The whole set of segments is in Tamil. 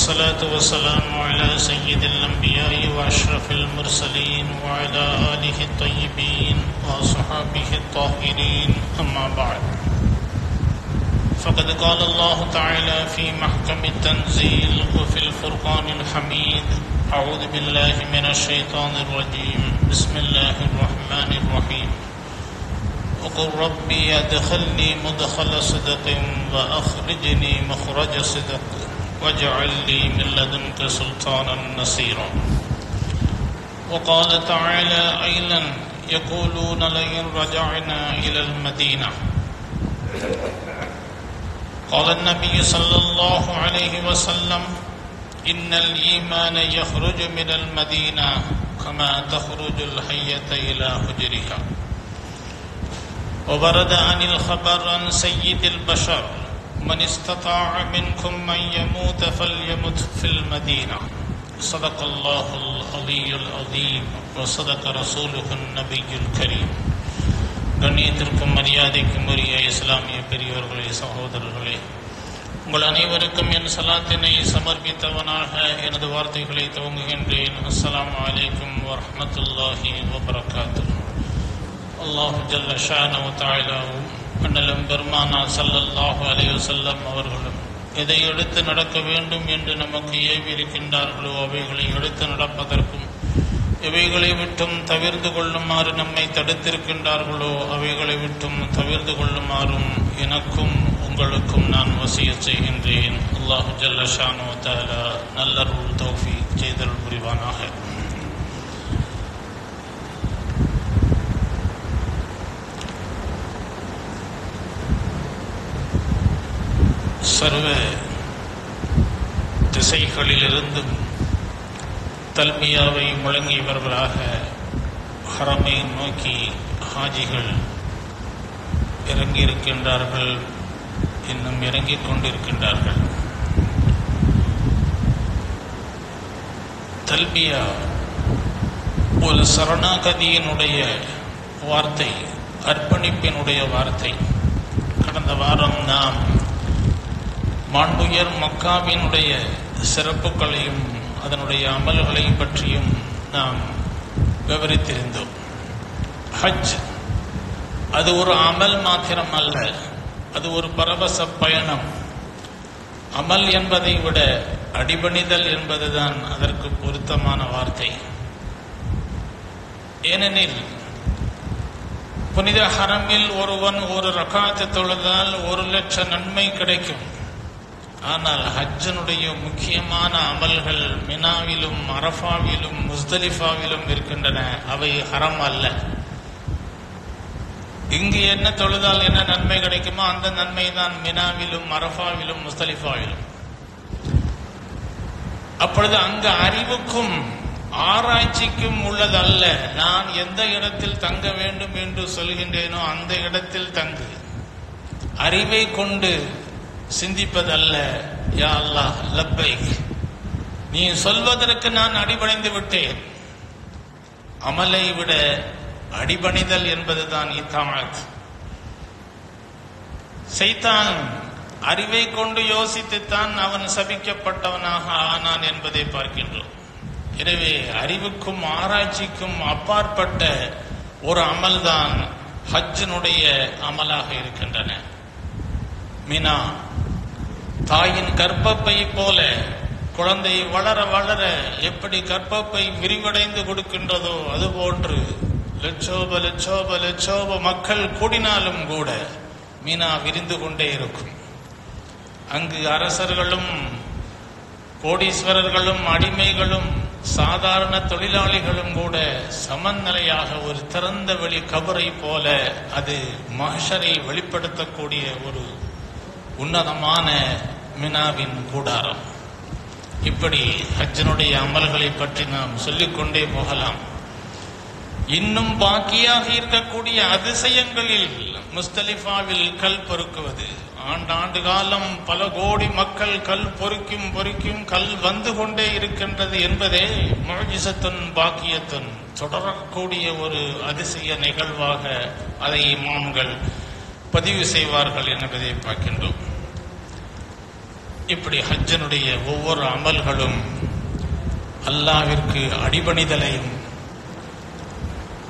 والصلاة والسلام على سيد الأنبياء وأشرف المرسلين وعلى آله الطيبين وصحابه الطاهرين. أما بعد فقد قال الله تعالى في محكم التنزيل وفي الفرقان الحميد أعوذ بالله من الشيطان الرجيم. بسم الله الرحمن الرحيم. وقل ربي أدخلني مدخل صدق وأخرجني مخرج صدق. واجعل لي من لدنك سلطانا نصيرا. وقال تعالى أيضا يقولون لئن رجعنا إلى المدينة. قال النبي صلى الله عليه وسلم إن الإيمان يخرج من المدينة كما تخرج الحية إلى حجرها. وورد عن الخبر عن سيد البشر من استطاع منكم من يموت فليمت في المدينة صدق الله العلي العظيم وصدق رسوله النبي الكريم கண்ணியத்திற்கும் மரியாதைக்கும் உரிய இஸ்லாமிய பெரியவர்களே சகோதரர்களே உங்கள் அனைவருக்கும் என் சலாத்தினை சமர்ப்பித்தவனாக எனது வார்த்தைகளை துவங்குகின்றேன் அஸ்ஸலாமு அலைக்கும் வரஹ்மத்துல்லாஹி வபரகாத்து அல்லாஹு ஜல்ல ஷானு தாயிலாவும் அண்ணலும் பெருமானா சல்லல்லாஹு அலைஹி வஸல்லம் அவர்களும் எதை எடுத்து நடக்க வேண்டும் என்று நமக்கு ஏவி இருக்கின்றார்களோ அவைகளை எடுத்து நடப்பதற்கும் எவைகளை விட்டும் தவிர்த்து கொள்ளுமாறு நம்மை தடுத்திருக்கின்றார்களோ அவைகளை விட்டும் தவிர்த்து கொள்ளுமாறும் எனக்கும் உங்களுக்கும் நான் வசிய செய்கின்றேன். அல்லாஹு ஜல்லஷானு தாலா நல்லருள் தௌஃபி செய்தல் புரிவானாக. சர்வ திசைகளிலிருந்தும் தல்மியாவை முழங்கியவர்களாக ஹரமை நோக்கி ஹாஜிகள் இறங்கியிருக்கின்றார்கள் இன்னும் இறங்கிக் கொண்டிருக்கின்றார்கள். தல்பியா ஒரு சரணாகதியினுடைய வார்த்தை அர்ப்பணிப்பினுடைய வார்த்தை. கடந்த வாரம் நாம் மாண்புயர் மக்காவினுடைய சிறப்புகளையும் அதனுடைய அமல்களையும் பற்றியும் நாம் விவரித்திருந்தோம். ஹஜ் அது ஒரு அமல் மாத்திரம் அல்ல அது ஒரு பரவச பயணம். அமல் என்பதை விட அடிபணிதல் என்பதுதான் அதற்கு பொருத்தமான வார்த்தை. ஏனெனில் புனித ஹரமில் ஒருவன் ஒரு ரகாத்து தொழுதால் ஒரு லட்சம் நன்மை கிடைக்கும். ஆனால் ஹஜ்ஜனுடைய முக்கியமான அமல்கள் மினாவிலும் அரஃபாவிலும் முஸ்தலிஃபாவிலும் இருக்கின்றன. அவை ஹரம் அல்ல. இங்கு என்ன தொழுதால் என்ன நன்மை கிடைக்குமோ அந்த நன்மை தான் மினாவிலும் அரஃபாவிலும் முஸ்தலிஃபாவிலும். அப்பொழுது அங்கு அறிவுக்கும் ஆராய்ச்சிக்கும் உள்ளதல்ல. நான் எந்த இடத்தில் தங்க வேண்டும் என்று சொல்கின்றேனோ அந்த இடத்தில் தங்கு. அறிவை கொண்டு சிந்திப்பதல்ல. யா அல்லாஹ் லப்பை. நீ சொல்வதற்கு நான் அடிபணிந்து விட்டேன். அமலை விட அடிபணிதல் என்பதுதான் இத்தாமத். செய்தான் அறிவை கொண்டு யோசித்துத்தான் அவன் சபிக்கப்பட்டவனாக ஆனான் என்பதை பார்க்கின்றோம். எனவே அறிவுக்கும் ஆராய்ச்சிக்கும் அப்பாற்பட்ட ஒரு அமல்தான் ஹஜ்ஜனுடைய அமலாக இருக்கின்றன. மினா தாயின் கர்ப்பப்பை போல குழந்தை வளர வளர எப்படி கற்பப்பை விரிவடைந்து கொடுக்கின்றதோ அதுபோன்று லட்சோப லட்சோப லட்சோப மக்கள் கூடினாலும் கூட மீனா விரிந்து கொண்டே இருக்கும். அங்கு அரசர்களும் கோடீஸ்வரர்களும் அடிமைகளும் சாதாரண தொழிலாளிகளும் கூட சமநிலையாக ஒரு திறந்த வெளி கபரை போல அது மகஷரை வெளிப்படுத்தக்கூடிய ஒரு உன்னதமான மினாவின் கூடாரம். இப்படி ஹஜ்ஜனுடைய அமல்களை பற்றி நாம் சொல்லிக்கொண்டே போகலாம். இன்னும் பாக்கியாக இருக்கக்கூடிய அதிசயங்களில் முஸ்தலிஃபாவில் கல் பொறுக்குவது. ஆண்டாண்டு காலம் பல கோடி மக்கள் கல் பொறுக்கும் பொறுக்கும் கல் வந்து கொண்டே இருக்கின்றது என்பதே முழஜிசத்துன் பாக்கியத்துன் தொடரக்கூடிய ஒரு அதிசய நிகழ்வாக அதை இமாம்கள் பதிவு செய்வார்கள் என்பதை பார்க்கின்றோம். இப்படி ஹஜ்ஜனுடைய ஒவ்வொரு அமல்களும் அல்லாவிற்கு அடிபணிதலையும்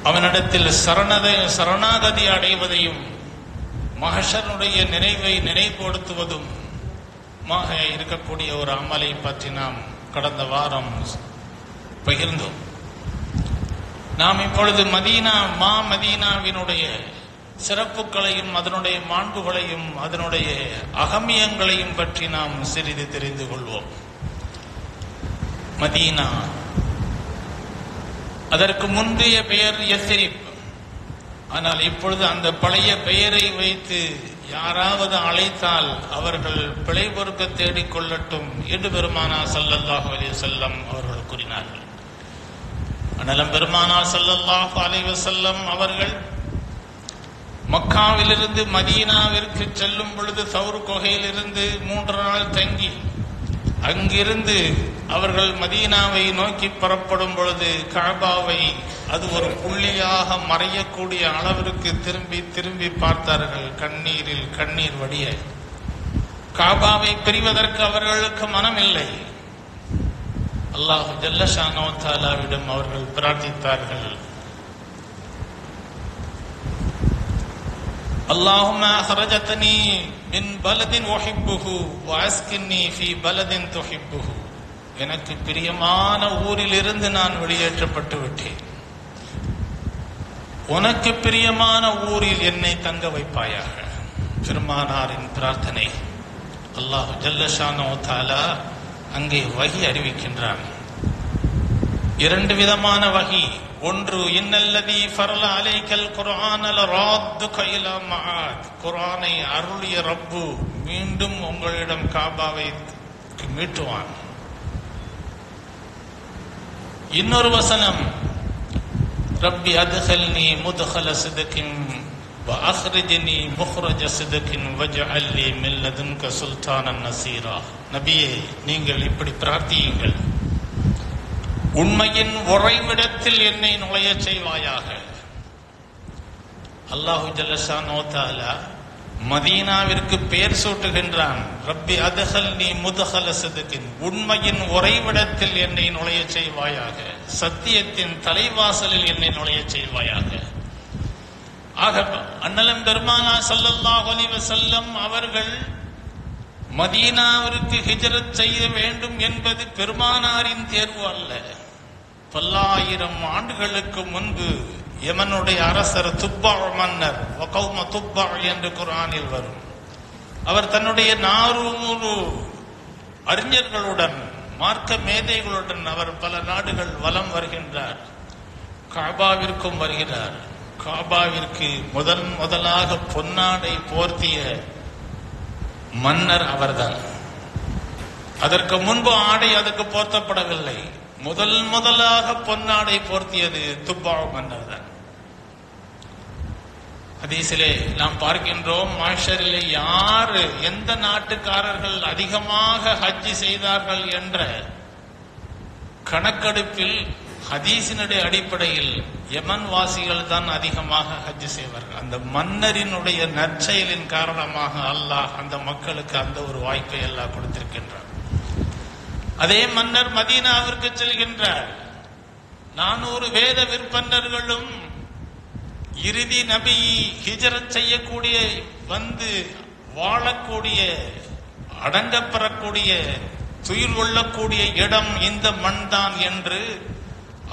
அவனிடத்தில் சரணத சரணாகதி அடைவதையும் மகஷனுடைய நினைவை நினைவுபடுத்துவதும் மாக இருக்கக்கூடிய ஒரு அமலை பற்றி நாம் கடந்த வாரம் பகிர்ந்தோம். நாம் இப்பொழுது மதீனா மா மதீனாவினுடைய சிறப்புகளையும் அதனுடைய மாண்புகளையும் அதனுடைய அகமியங்களையும் பற்றி நாம் சிறிது தெரிந்து கொள்வோம். மதீனா. அதற்கு முந்தைய பெயர் எஸ்ரிப் ஆனால் இப்பொழுது அந்த பழைய பெயரை வைத்து யாராவது அழைத்தால் அவர்கள் பிழை பொறுக்க தேடிக் கொள்ளட்டும் என்று பெருமானா சல்லல்லாஹ் அலைஹி செல்லம் அவர்கள் கூறினார்கள். அனலம் பெருமானா சல்லல்லாஹ் அலைஹி செல்லம் அவர்கள் மக்காவிலிருந்து மதீனாவிற்கு செல்லும் பொழுது சவுர் குகையிலிருந்து மூன்று நாள் தங்கி அங்கிருந்து அவர்கள் மதீனாவை நோக்கி புறப்படும் பொழுது காபாவை அது ஒரு புள்ளியாக மறையக்கூடிய அளவிற்கு திரும்பி திரும்பி பார்த்தார்கள். கண்ணீரில் கண்ணீர் வடிய காபாவை பிரிவதற்கு அவர்களுக்கு மனமில்லை. அல்லாஹு ஜல்லஷா நோத்தாலாவிடம் அவர்கள் பிரார்த்தித்தார்கள். اللهم أخرجتني من بلد أحبه وأسكنني في بلد تحبه எனக்கு பிரியமான ஊரிலிருந்து நான் வெளியேற்றப்பட்டு விட்டேன் உனக்கு பிரியமான ஊரில் என்னை தங்க வைப்பாயாக பெருமானாரின் பிரார்த்தனை அல்லாஹ் ஜல்லஷானோ தாலா அங்கே வகி அறிவிக்கின்றான் இரண்டு விதமான வகி. ஒன்று இன்னல்லதி ஃபர்ல அலைக்கல் குர்ஆனல ராத்து கைலா மஆத் குர்ஆனை அருளிய ரப்பு மீண்டும் உங்களிடம் காபாவை மீட்டுவான். இன்னொரு வசனம் ரப்பி அதுகல்னி முதகல சிதக்கின் அஹ்ரிஜினி முஹ்ரஜ சிதக்கின் வஜ அல்லி மில்லதுன்க சுல்தானன் நசீரா. நபியே நீங்கள் இப்படி பிரார்த்தியுங்கள். உண்மையின் உறைவிடத்தில் என்னை நுழையச் செய்வாயாக. அல்லாஹு ஜல்லஷானோ தாலா மதீனாவிற்கு பெயர் சூட்டுகின்றான். ரப்பி அதுகல் நீ முதுகல சிதுக்கின் உண்மையின் உறைவிடத்தில் என்னை நுழையச் செய்வாயாக. சத்தியத்தின் தலைவாசலில் என்னை நுழையச் செய்வாயாக. ஆக அண்ணலம் பெருமானா சல்லல்லாஹு அலைஹி வஸல்லம் அவர்கள் மதீனாவிற்கு ஹிஜரத் செய்ய வேண்டும் என்பது பெருமானாரின் தேர்வு அல்ல. பல்லாயிரம் ஆண்டுகளுக்கு முன்பு யமனுடைய அரசர் துப்பா மன்னர் ஒகௌம துப்பா என்று குரானில் வரும். அவர் தன்னுடைய நானூறு அறிஞர்களுடன் மார்க்க மேதைகளுடன் அவர் பல நாடுகள் வலம் வருகின்றார். காபாவிற்கும் வருகிறார். காபாவிற்கு முதன் முதலாக பொன்னாடை போர்த்திய மன்னர் அவர்தான். அதற்கு முன்பு ஆடை அதற்கு போர்த்தப்படவில்லை. முதல் முதலாக பொன்னாடை போர்த்தியது துப்பா மன்னர் தான் அதீசிலே நாம் பார்க்கின்றோம் மாஷரிலே யாரு எந்த நாட்டுக்காரர்கள் அதிகமாக ஹஜ்ஜி செய்தார்கள் என்ற கணக்கெடுப்பில் ஹதீசினுடைய அடிப்படையில் யமன் வாசிகள் தான் அதிகமாக ஹஜ் செய்வார்கள். அந்த மன்னரினுடைய நற்செயலின் காரணமாக அல்லாஹ் அந்த மக்களுக்கு அந்த ஒரு வாய்ப்பை எல்லாம் கொடுத்திருக்கின்றார் அதே மன்னர் மதீனாவிற்கு செல்கின்றார். நானூறு வேத விற்பன்னர்களும் இறுதி நபி ஹிஜரத் செய்யக்கூடிய வந்து வாழக்கூடிய அடங்கப்பெறக்கூடிய துயில் கொள்ளக்கூடிய இடம் இந்த மண் தான் என்று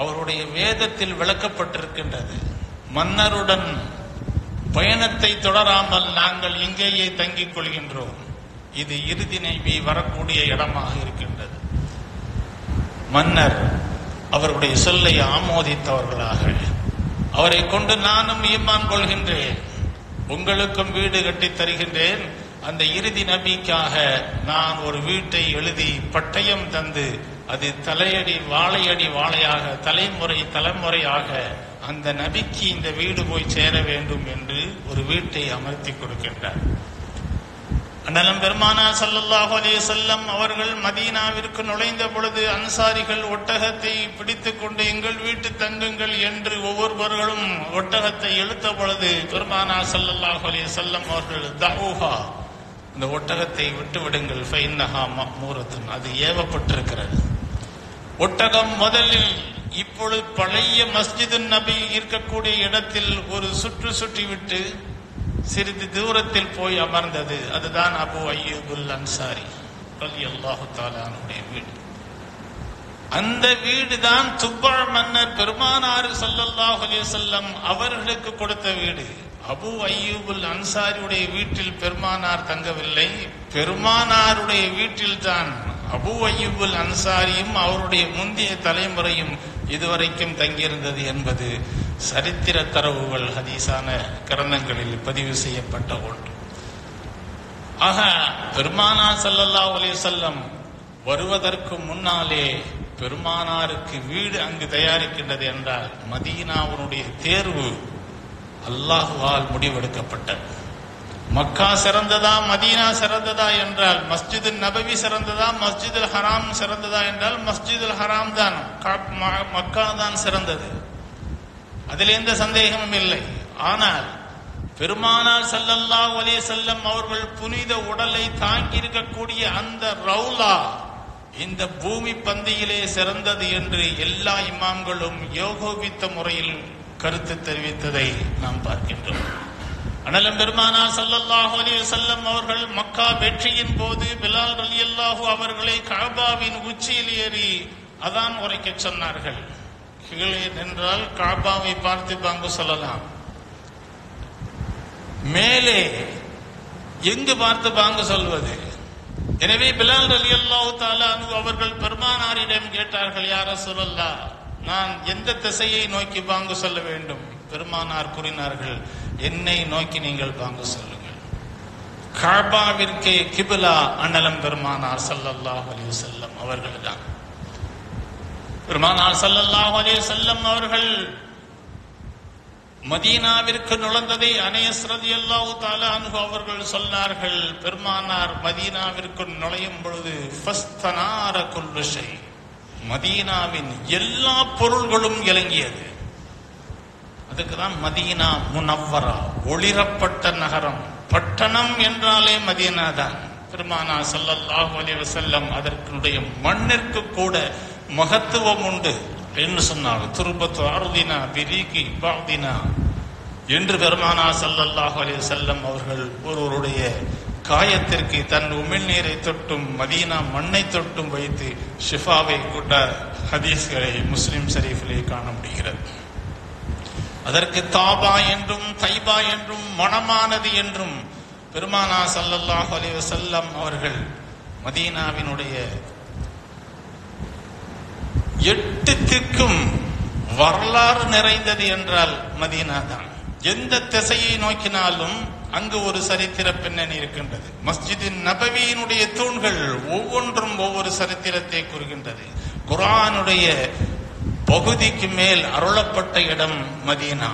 அவருடைய வேதத்தில் விளக்கப்பட்டிருக்கின்றது. மன்னருடன் பயணத்தை தொடராமல் நாங்கள் இங்கேயே தங்கிக் கொள்கின்றோம். இது இறுதி நைவி வரக்கூடிய இடமாக இருக்கின்றது. மன்னர் அவருடைய சொல்லை ஆமோதித்தவர்களாக. அவரை கொண்டு நானும் ஈமான் கொள்கின்றேன். உங்களுக்கும் வீடு கட்டித் தருகின்றேன். அந்த இறுதி நபிக்காக நான் ஒரு வீட்டை எழுதி பட்டயம் தந்து அது தலையடி வாழையடி வாழையாக தலைமுறை தலைமுறையாக அந்த நபிக்கு இந்த வீடு போய் சேர வேண்டும் என்று ஒரு வீட்டை அமர்த்தி கொடுக்கின்றார். அண்ணலம் பெருமானா சல்லல்லாஹு அலே செல்லம் அவர்கள் மதீனாவிற்கு நுழைந்த பொழுது அன்சாரிகள் ஒட்டகத்தை பிடித்து கொண்டு எங்கள் வீட்டு தங்குங்கள் என்று ஒவ்வொருவர்களும் ஒட்டகத்தை இழுத்த பொழுது பெருமானா சல்லல்லாஹு அலே செல்லம் அவர்கள் தஹூஹா இந்த ஒட்டகத்தை விட்டு விடுங்கள். ஃபைன்னஹா மூரத்தன் அது ஏவப்பட்டிருக்கிறது. ஒட்டகம் முதலில் இப்பொழுது பழைய மஸ்ஜிது நபி இருக்கக்கூடிய இடத்தில் ஒரு சுற்று சுற்றி விட்டு சிறிது தூரத்தில் போய் அமர்ந்தது. அதுதான் அபு ஐயூபுல் அன்சாரி ரலியல்லாஹு தாலானுடைய வீடு. அந்த வீடுதான் துப்பா மன்னர் பெருமானாரு ஸல்லல்லாஹு அலிசல்லம் அவர்களுக்கு கொடுத்த வீடு. அபு ஐயூபுல் அன்சாரியுடைய வீட்டில் பெருமானார் தங்கவில்லை. பெருமானாருடைய வீட்டில் தான் அபு ஐயூபுல் அன்சாரியும் அவருடைய முந்தைய தலைமுறையும் இதுவரைக்கும் தங்கியிருந்தது என்பது சரித்திர தரவுகள் ஹதீஸான கிரந்தங்களில் பதிவு செய்யப்பட்ட ஒன்று. ஆக பெருமானார் சல்லல்லா அலைஹி செல்லம் வருவதற்கு முன்னாலே பெருமானாருக்கு வீடு அங்கு தயாரிக்கின்றது என்றால் மதீனாவுடைய தேர்வு அல்லாஹுவால் முடிவெடுக்கப்பட்டது. மக்கா சிறந்ததா மதீனா சிறந்ததா என்றால் மஸ்ஜிது நபவி சிறந்ததா மஸ்ஜிதுல் ஹராம் சிறந்ததா என்றால் மஸ்ஜிதுல் ஹராம் தான். ம- மக்கா தான் சிறந்தது. அதில் எந்த சந்தேகமும் இல்லை. ஆனால் பெருமானார் ஸல்லல்லாஹு ஒலே செல்லம் அவர்கள் புனித உடலை தாங்கி இருக்கக்கூடிய அந்த ரவுலா இந்த பூமி பந்தியிலே சிறந்தது என்று எல்லா இமாம்களும் யோகோபித்த முறையில் கருத்து தெரிவித்ததை நாம் பார்க்கின்றோம். அனலம் பெருமானார் சல்லல்லாஹு அலி வஸல்லம் அவர்கள் மக்கா வெற்றியின் போது பிலால் ரலியல்லாஹு அவர்களை காபாவின் உச்சியில் ஏறி அதான் உரைக்க சொன்னார்கள். கீழே நின்றால் காபாவை பார்த்து பாங்கு சொல்லலாம். மேலே எங்கு பார்த்து பாங்கு சொல்வது? எனவே பிலால் அலி அல்லாஹு தாலானு அவர்கள் பெருமானாரிடம் கேட்டார்கள் யார சொல்லல்லா நான் எந்த திசையை நோக்கி பாங்கு சொல்ல வேண்டும்? பெருமானார் கூறினார்கள் என்னை நோக்கி நீங்கள் வாங்க சொல்லுங்கள். காபாவிற்கே கிபிலா அண்ணலம் பெருமானார் சல்லல்லாஹ் அலி செல்லம் அவர்கள் அவர்கள்தான். பெருமானார் சல்லல்லாஹ் அலைஹி செல்லம் அவர்கள் மதீனாவிற்கு நுழைந்ததை அனேஸ் அல்லாஹு தாலா அன்ஹு அவர்கள் சொன்னார்கள். பெருமானார் மதீனாவிற்கு நுழையும் பொழுது மதீனாவின் எல்லா பொருள்களும் இலங்கியது. அதுக்கு தான் மதீனா முனவ்வரா. ஒளிரப்பட்ட நகரம். பட்டணம் என்றாலே மதீனா தான். பெருமானா ஸல்லல்லாஹு அலைஹி வசல்லம் அதற்குடைய மண்ணிற்கு கூட மகத்துவம் உண்டு. என்று சொன்னார் துருபத்து அருதினா பிரிகி பாதினா. என்று பெருமானா சல்லல்லாஹு அலைஹி செல்லம் அவர்கள் ஒருவருடைய காயத்திற்கு தன் உமிழ்நீரை தொட்டும் மதீனா மண்ணை தொட்டும் வைத்து ஷிஃபாவை கூட்ட ஹதீஸ்களை முஸ்லிம் ஷரீஃபிலே காண முடிகிறது. அதற்கு தாபா என்றும் தைபா என்றும் மனமானது என்றும் பெருமானா சல்லல்லாஹ் செல்லம் அவர்கள் மதீனாவினுடைய எட்டு திக்கும் வரலாறு நிறைந்தது என்றால் மதீனா தான். எந்த திசையை நோக்கினாலும் அங்கு ஒரு சரித்திர பின்னணி இருக்கின்றது. மஸ்ஜிதின் நபவியினுடைய தூண்கள் ஒவ்வொன்றும் ஒவ்வொரு சரித்திரத்தை கூறுகின்றது. குரானுடைய பகுதிக்கு மேல் அருளப்பட்ட இடம் மதீனா.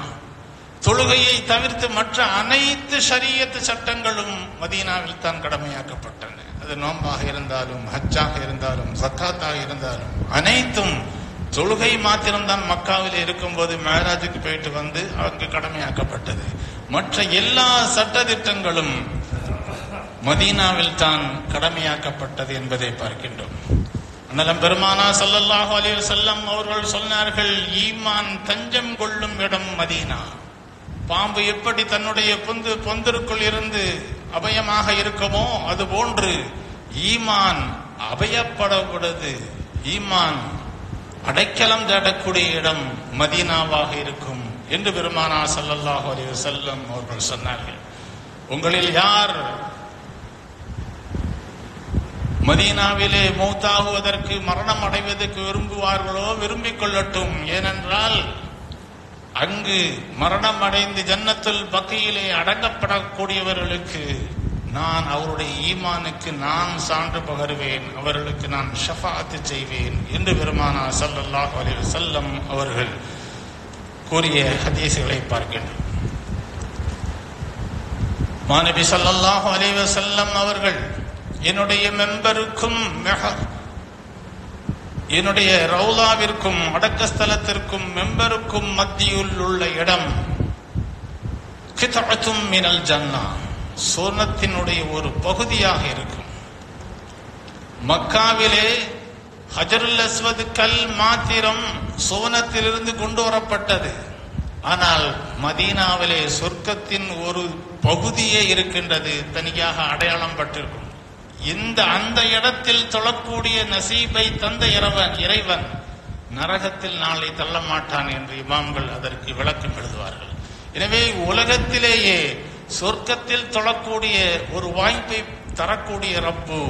தொழுகையை தவிர்த்து மற்ற அனைத்து சரியத்து சட்டங்களும் மதீனாவில் தான் கடமையாக்கப்பட்டன. அது நோம்பாக இருந்தாலும் ஹஜ்ஜாக இருந்தாலும் சக்காத்தாக இருந்தாலும் அனைத்தும் தொழுகை மாத்திரம்தான் மக்காவில் இருக்கும்போது மேராஜுக்கு போயிட்டு வந்து அவருக்கு கடமையாக்கப்பட்டது. மற்ற எல்லா சட்டத்திட்டங்களும் மதீனாவில் தான் கடமையாக்கப்பட்டது என்பதை பார்க்கின்றோம். அண்ணலம் பெருமானா சல்லல்லாஹு அலி செல்லம் அவர்கள் சொன்னார்கள் ஈமான் தஞ்சம் கொள்ளும் இடம் மதீனா. பாம்பு எப்படி தன்னுடைய பொந்து பொந்திற்குள் இருந்து அபயமாக இருக்குமோ அது போன்று ஈமான் அபயப்படப்படுது ஈமான் அடைக்கலம் தேடக்கூடிய இடம் மதீனாவாக இருக்கும் என்று பெருமானா சல்லல்லாஹு அலி செல்லம் அவர்கள் சொன்னார்கள். உங்களில் யார் மதீனாவிலே மௌத்தாகுவதற்கு மரணம் அடைவதற்கு விரும்புவார்களோ விரும்பிக் கொள்ளட்டும். ஏனென்றால் அங்கு மரணம் அடைந்து ஜன்னத்தில் பக்கையிலே அடங்கப்படக்கூடியவர்களுக்கு நான் அவருடைய ஈமானுக்கு நான் சான்று பகருவேன். அவர்களுக்கு நான் ஷஃபாத்து செய்வேன் என்று பெருமானா சல்லல்லாஹ் அலி செல்லம் அவர்கள் கூறிய ஹதீசுகளை பார்க்கின்றோம். மாநபி ஸல்லல்லாஹு அலைஹி செல்லம் அவர்கள் என்னுடைய மெம்பருக்கும் மெஹ- என்னுடைய ரவுலாவிற்கும் அடக்கஸ்தலத்திற்கும் மெம்பருக்கும் மத்தியில் உள்ள இடம் கிதஅத்தும் மினல் ஜன்னா சோர்ணத்தினுடைய ஒரு பகுதியாக இருக்கும். மக்காவிலே ஹஜருல் அஸ்வது கல் மாத்திரம் சுவனத்திலிருந்து கொண்டு வரப்பட்டது. ஆனால் மதீனாவிலே சொர்க்கத்தின் ஒரு பகுதியே இருக்கின்றது தனியாக அடையாளம் பட்டிருக்கும். இந்த அந்த இடத்தில் தொழக்கூடிய நசீபை தந்த இறைவன் இறைவன் நரகத்தில் நாளை தள்ள மாட்டான் என்று இமாம்கள் அதற்கு விளக்கம் எழுதுவார்கள். எனவே உலகத்திலேயே சொர்க்கத்தில் தொழக்கூடிய ஒரு வாய்ப்பை தரக்கூடிய ரப்பு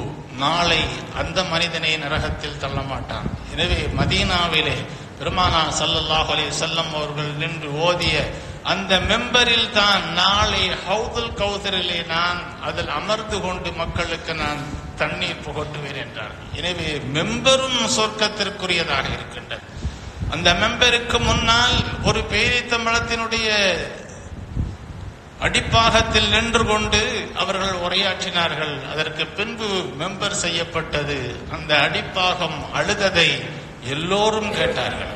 நாளை அந்த மனிதனை நரகத்தில் தள்ள மாட்டான். எனவே மதீனாவிலே பெருமானா சல்லல்லாஹ் அலி செல்லம் அவர்கள் நின்று ஓதிய அந்த மெம்பரில் தான் நாளை ஹவுதுல் கௌதரிலே நான் அதில் அமர்ந்து கொண்டு மக்களுக்கு நான் தண்ணீர் புகட்டுவேன் என்றார். எனவே மெம்பரும் சொர்க்கத்திற்குரியதாக இருக்கின்றது. அந்த மெம்பருக்கு முன்னால் ஒரு பேரித்தம்பளத்தினுடைய அடிப்பாகத்தில் நின்று கொண்டு அவர்கள் உரையாற்றினார்கள். அதற்கு பின்பு மெம்பர் செய்யப்பட்டது. அந்த அடிப்பாகம் அழுததை எல்லோரும் கேட்டார்கள்.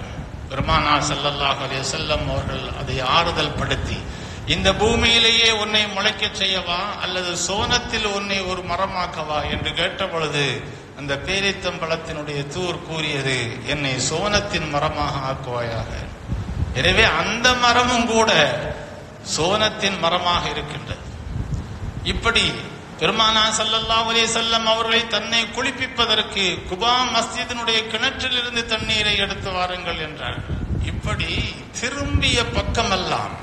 பெருமானா ஸல்லல்லாஹு அலைஹி செல்லம் அவர்கள் அதை ஆறுதல் படுத்தி இந்த பூமியிலேயே உன்னை முளைக்கச் செய்யவா அல்லது சோனத்தில் உன்னை ஒரு மரமாக்கவா என்று கேட்ட பொழுது அந்த பேரித்தம்பழத்தினுடைய தூர் கூறியது என்னை சோனத்தின் மரமாக ஆக்குவாயாக? எனவே அந்த மரமும் கூட சோனத்தின் மரமாக இருக்கின்றது. இப்படி பெருமானா சல்லல்லா அலைஹி செல்லம் அவர்களை தன்னை குளிப்பிப்பதற்கு குபா மஸ்ஜிதினுடைய கிணற்றிலிருந்து தண்ணீரை எடுத்து வாருங்கள் என்றார்கள் இப்படி திரும்பிய பக்கமெல்லாம்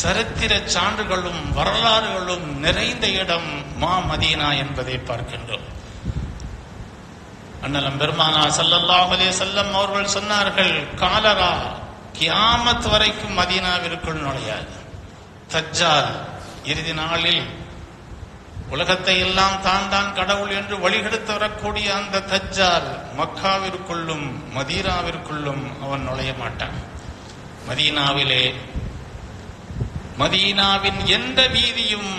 சரித்திர சான்றுகளும் வரலாறுகளும் நிறைந்த இடம் மா மதீனா என்பதை பார்க்கின்றோம். அண்ணலம் பெருமானா ஸல்லல்லாஹு அலைஹி அவர்கள் சொன்னார்கள் காலரா கியாமத் வரைக்கும் மதீனாவிற்குள் நுழையாது. தஜ்ஜால் இறுதி நாளில் உலகத்தை எல்லாம் தான் தான் கடவுள் என்று வழிகெடுத்து வரக்கூடிய அந்த தஜ்ஜால் மக்காவிற்குள்ளும் மதீனாவிற்குள்ளும் அவன் நுழைய மாட்டான். மதீனாவிலே மதீனாவின் எந்த வீதியும்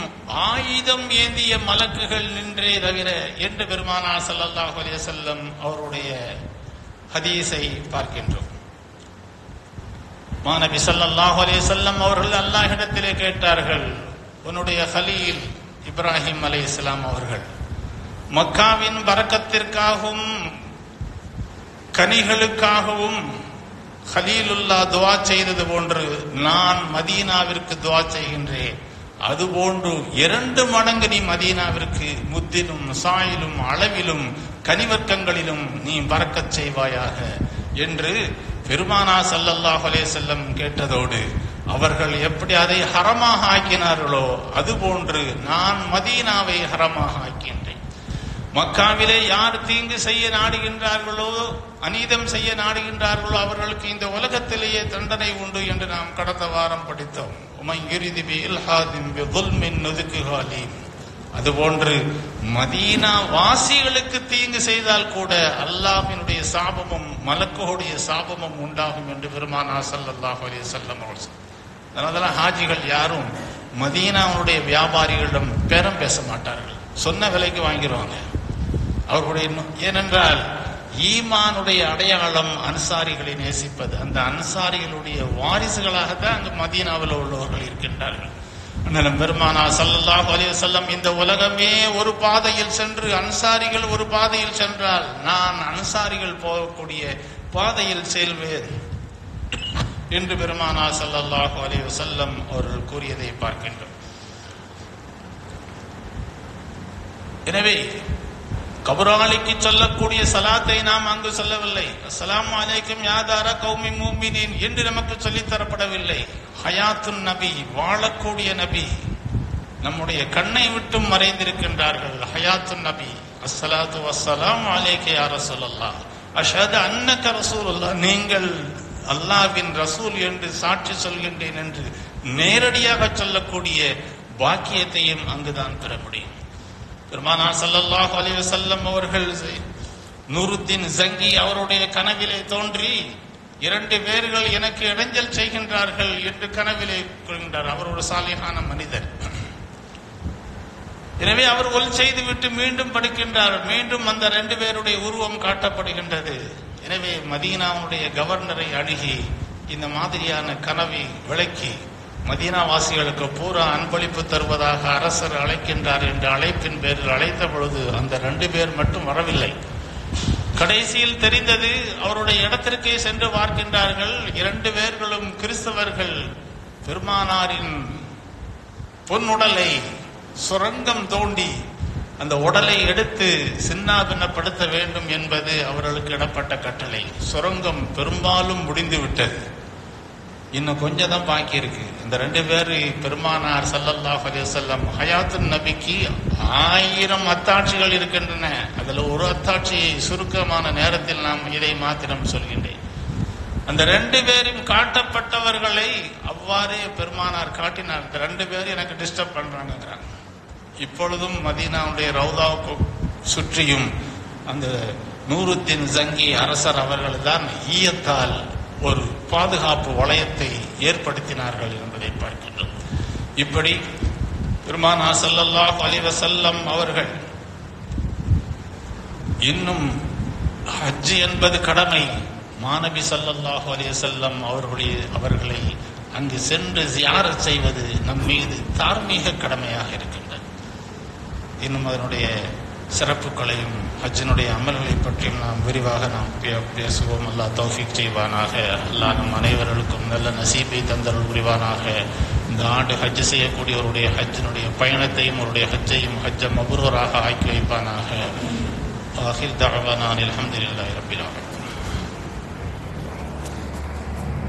ஆயுதம் ஏந்திய மலக்குகள் நின்றே தவிர என்று பெருமானா சல்லாஹ் அலைஹி செல்லம் அவருடைய ஹதீஸை பார்க்கின்றோம். மாநபி சல்லாஹ் அலைஹி வஸல்லம் அவர்கள் அல்லாஹிடத்திலே கேட்டார்கள் உன்னுடைய ஹலீல் இப்ராஹிம் அலைஹிஸ்ஸலாம் அவர்கள். மக்காவின் பரக்கத்திற்காகவும் கனிகளுக்காகவும் ஹலீலுல்லா துவா செய்தது போன்று நான் மதீனாவிற்கு துவா செய்கின்றேன். அதுபோன்று இரண்டு மடங்கு நீ மதீனாவிற்கு முத்திலும் சாயிலும் அளவிலும் கனிவர்க்கங்களிலும் நீ பறக்கச் செய்வாயாக என்று பெருமானா ஸல்லல்லாஹு செல்லம் கேட்டதோடு அவர்கள் எப்படி அதை ஹரமாக ஆக்கினார்களோ அதுபோன்று நான் மதீனாவை ஹரமாக ஆக்கின்றேன். மக்காவிலே யார் தீங்கு செய்ய நாடுகின்றார்களோ அநீதம் செய்ய நாடுகின்றார்களோ அவர்களுக்கு இந்த உலகத்திலேயே தண்டனை உண்டு என்று நாம் கடந்த வாரம் படித்தோம். இல்ஹாதிம் அதுபோன்று மதீனா வாசிகளுக்கு தீங்கு செய்தால் கூட அல்லாஹினுடைய சாபமும் மலக்குடைய சாபமும் உண்டாகும் என்று பெருமானா சல்லாஹ் அலி சொல்லம் அவர்கள் அதனால ஹாஜிகள் யாரும் மதீனாவுடைய வியாபாரிகளிடம் பேரம் பேச மாட்டார்கள். சொன்ன விலைக்கு வாங்கிடுவாங்க அவர்களுடைய ஏனென்றால் ஈமானுடைய அடையாளம் அன்சாரிகளை நேசிப்பது. அந்த அன்சாரிகளுடைய வாரிசுகளாகத்தான் அங்கு மதீனாவில் உள்ளவர்கள் இருக்கின்றார்கள். அண்ணன் பெருமானா ஸல்லல்லாஹு அலைஹி வஸல்லம் இந்த உலகமே ஒரு பாதையில் சென்று அன்சாரிகள் ஒரு பாதையில் சென்றால் நான் அன்சாரிகள் போகக்கூடிய பாதையில் செல்வேன். என்று பெருமானா ஸல்லல்லாஹு அலி வசல்லம் அவர்கள் கூறியதை பார்க்கின்றோம். எனவே கபராளிக்கு சொல்லக்கூடிய சலாத்தை நாம் அங்கு சொல்லவில்லை. அஸ்லாம் அலைக்கும் யாதார கௌமி மூமினின் என்று நமக்கு சொல்லித் தரப்படவில்லை. ஹயாத்துன் நபி வாழக்கூடிய நபி நம்முடைய கண்ணை விட்டும் மறைந்திருக்கின்றார்கள். ஹயாத்துன் நபி அஸ்ஸலாத்து வஸ்ஸலாம் அலைக்க யா ரசூலல்லாஹ். அஷ்ஹது அன்னக நீங்கள் அல்லாஹ்வின் ரசூல் என்று சாட்சி சொல்கின்றேன் என்று நேரடியாக சொல்லக்கூடிய பாக்கியத்தையும் அங்குதான் பெற முடியும். பெருமானார் ஸல்லல்லாஹு அலி வசல்லம் அவர்கள் நூருத்தீன் ஜங்கி அவருடைய கனவிலே தோன்றி இரண்டு பேர்கள் எனக்கு இடைஞ்சல் செய்கின்றார்கள் என்று கனவிலே கொள்கின்றார் அவர் ஒரு சாலையான மனிதர். எனவே அவர் ஒல் செய்துவிட்டு மீண்டும் படுக்கின்றார். மீண்டும் அந்த ரெண்டு பேருடைய உருவம் காட்டப்படுகின்றது. எனவே மதீனாவுடைய கவர்னரை அணுகி இந்த மாதிரியான கனவை விளக்கி மதீனாவாசிகளுக்கு பூரா அன்பளிப்பு தருவதாக அரசர் அழைக்கின்றார் என்ற அழைப்பின் பேரில் அழைத்த பொழுது அந்த ரெண்டு பேர் மட்டும் வரவில்லை. கடைசியில் தெரிந்தது அவருடைய இடத்திற்கே சென்று பார்க்கின்றார்கள். இரண்டு பேர்களும் கிறிஸ்தவர்கள். பெருமானாரின் பொன்னுடலை சுரங்கம் தோண்டி அந்த உடலை எடுத்து சின்னாபின்னப்படுத்த வேண்டும் என்பது அவர்களுக்கு இடப்பட்ட கட்டளை. சுரங்கம் பெரும்பாலும் முடிந்து விட்டது. இன்னும் கொஞ்சம் தான் பாக்கி இருக்கு. இந்த ரெண்டு பேர் பெருமானார் சல்லல்லாஹ் அலைஹி ஹயாத்து நபிக்கு ஆயிரம் அத்தாட்சிகள் இருக்கின்றன. அதுல ஒரு அத்தாட்சியை சுருக்கமான நேரத்தில் நாம் இதை மாத்திரம் சொல்கின்றேன். அந்த ரெண்டு பேரும் காட்டப்பட்டவர்களை அவ்வாறே பெருமானார் காட்டினார். இந்த ரெண்டு பேரும் எனக்கு டிஸ்டர்ப் பண்றாங்க இப்பொழுதும் மதீனாவுடைய ரவுதாவுக்கு சுற்றியும் அந்த நூருத்தின் ஜங்கி அரசர் அவர்கள் தான் ஈயத்தால் ஒரு பாதுகாப்பு வளையத்தை ஏற்படுத்தினார்கள் என்பதை பார்க்கின்றோம். இப்படி பெருமானா ஸல்லல்லாஹு அலைஹி அவர்கள் இன்னும் ஹஜ்ஜு என்பது கடமை. மாணவி சல்லல்லாஹு அலைஹி செல்லம் அவர்களுடைய அவர்களை அங்கு சென்று ஜியாரத் செய்வது நம் மீது தார்மீக கடமையாக இருக்கிறது. இன்னும் அதனுடைய சிறப்புகளையும் ஹஜ்ஜினுடைய அமல்களை பற்றியும் நாம் விரிவாக நாம் பேசுவோம். அல்லா தௌஃபிக் செய்வானாக. அல்லாஹ் நம் அனைவர்களுக்கும் நல்ல நசீபை தந்தருள் புரிவானாக. இந்த ஆண்டு ஹஜ் செய்யக்கூடியவருடைய ஹஜ்ஜினுடைய பயணத்தையும் அவருடைய ஹஜ்ஜையும் ஹஜ்ஜ மபுரூராக ஆக்கி வைப்பானாக. ஆஹிர் தஅவானா நான் ஹம்துலில்லாஹி